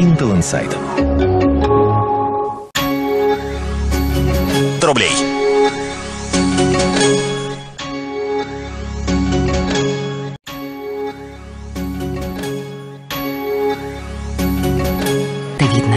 Intel Inside. Рублей. Да видно.